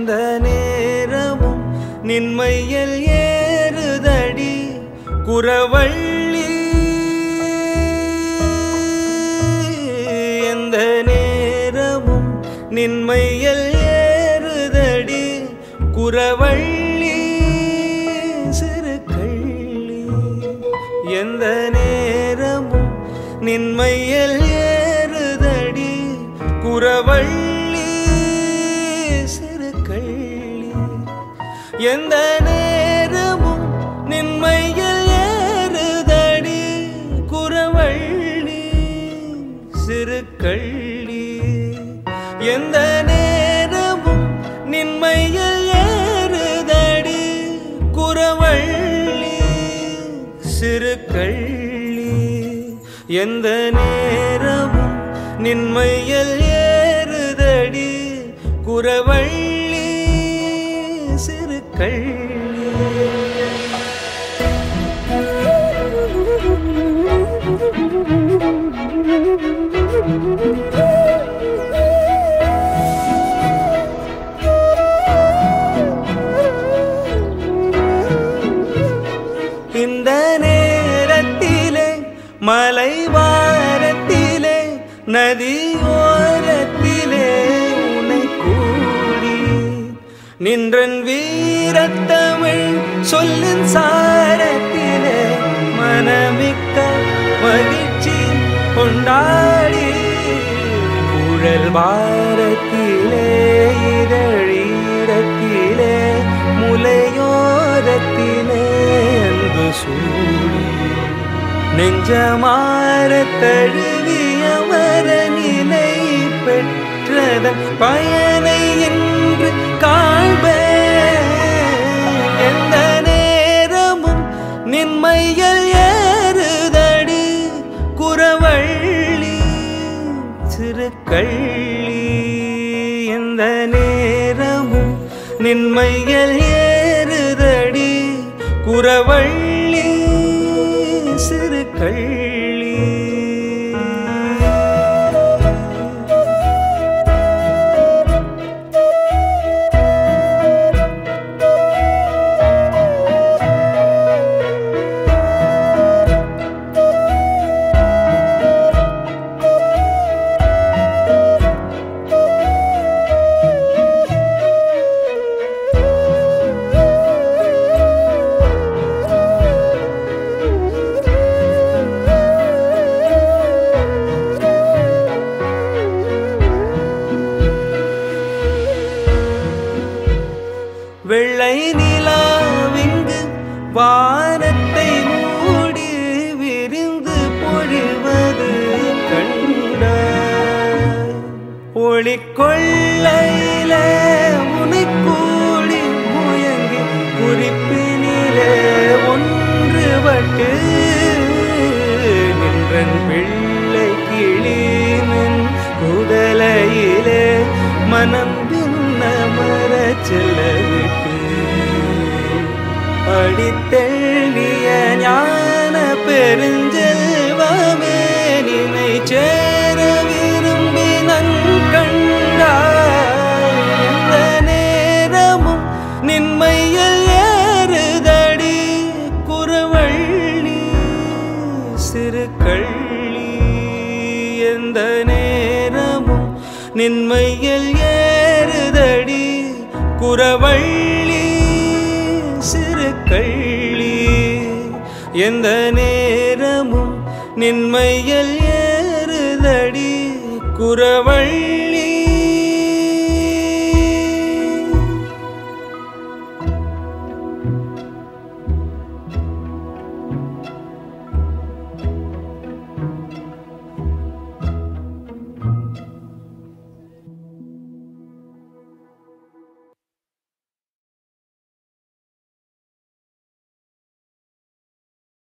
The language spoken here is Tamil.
எந்த நேரமும் நின்மையில் ஏறுதடி குறவள்ளி. எந்த நேரமும் நின்மையில் ஏறுதடி குறவள்ளி. சிறு கள்ளி. எந்த நேரமும் நின்மையில் ஏறுதடி குறவள்ளி. எந்த நேரமும் நின்மையில் ஏறுதடி குறவள்ளி சிறு கள்ளி. எந்த நேரமும் நின்மையில் ஏறுதடி குறவள்ளி சிறு கள்ளி. எந்த நேரமும் நின்மையில் ஏறுதடி குறவள்ளி. சிறு இந்த நேரத்திலே மலைவாரத்திலே நதியோரத்திலே நின்றன் வீரத்தமிழ் சொல்லின் சாரத்திலே மனமிக்க மகிழ்ச்சி கொண்டாடி. குழல் வாரத்திலே இதழீரத்திலே முலையோரத்திலே அன்பு சூடி. நெஞ்சமாற தழுவிய மரநிலை பெற்றதன் பயனை என்று கள்ளி. எந்த நேரமும் நின்மையில் ஏறுதடி. குறவள் வெள்ளை நிலாவிங்கு வானத்தை மூடி விரிந்து பொழிவது கண்டாய் ஒளி கொள்ளையில கூடி முயங்கி குறிப்பினிலே ஒன்று ஒன்றுபட்டு நின்றன் பிள்ளை கிளிமின் குதலையிலே மனம் பின்ன மர செல்லவிட்டு அடித்தெள்ளிய ஞான பெருஞ்செல்வமே நினை சேர விரும்பி நன் நேரமும் நின்மையில் ஏறுதடி. குறவள்ளி சிறு கள்ளி. எந்த நேரமும் நின்மையில் ஏறுதடி. குறவள்ளி சிறு கள்ளி. எந்த நேரமும் நின்மையல் ஏறுதடி. குறவள்ளி